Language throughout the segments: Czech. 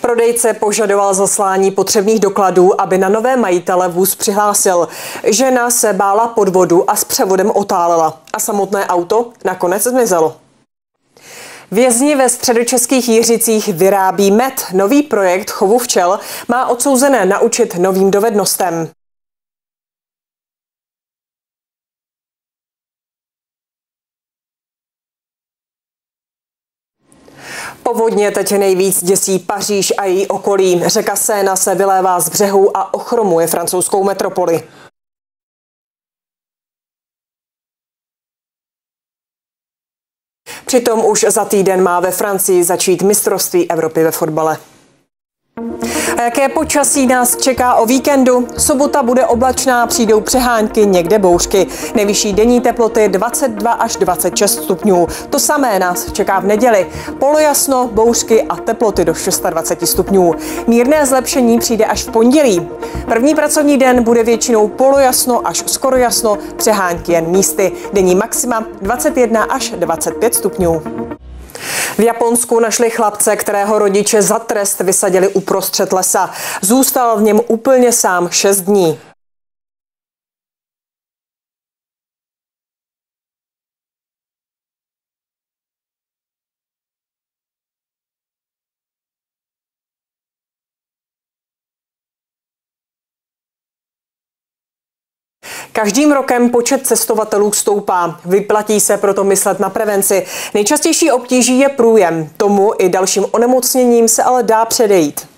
Prodejce požadoval zaslání potřebných dokladů, aby na nové majitele vůz přihlásil. Žena se bála podvodu a s převodem otálela. A samotné auto nakonec zmizelo. Vězni ve středočeských Jiřicích vyrábí med. Nový projekt chovu včel má odsouzené naučit novým dovednostem. Povodně teď nejvíc děsí Paříž a její okolí. Řeka Séna se vylévá z břehu a ochromuje francouzskou metropoli. Přitom už za týden má ve Francii začít mistrovství Evropy ve fotbale. A jaké počasí nás čeká o víkendu? Sobota bude oblačná, přijdou přehánky, někde bouřky. Nejvyšší denní teploty 22 až 26 stupňů. To samé nás čeká v neděli. Polojasno, bouřky a teploty do 26 stupňů. Mírné zlepšení přijde až v pondělí. První pracovní den bude většinou polojasno až skoro jasno, přehánky jen místy. Denní maxima 21 až 25 stupňů. V Japonsku našli chlapce, kterého rodiče za trest vysadili uprostřed lesa. Zůstal v něm úplně sám šest dní. Každým rokem počet cestovatelů stoupá. Vyplatí se proto myslet na prevenci. Nejčastější obtíží je průjem. Tomu i dalším onemocněním se ale dá předejít.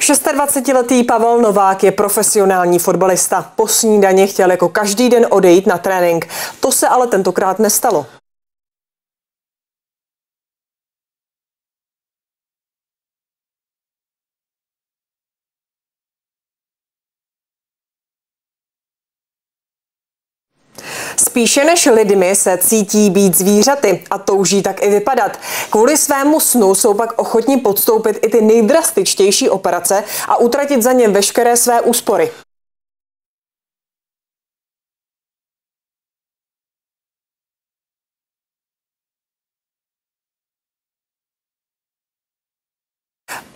26-letý Pavel Novák je profesionální fotbalista. Po snídani chtěl jako každý den odejít na trénink. To se ale tentokrát nestalo. Spíše než lidmi se cítí být zvířaty a touží tak i vypadat. Kvůli svému snu jsou pak ochotní podstoupit i ty nejdrastičtější operace a utratit za ně veškeré své úspory.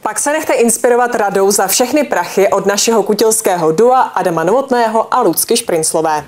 Pak se nechte inspirovat radou za všechny prachy od našeho kutilského dua Adama Novotného a Lucky Šprinclové.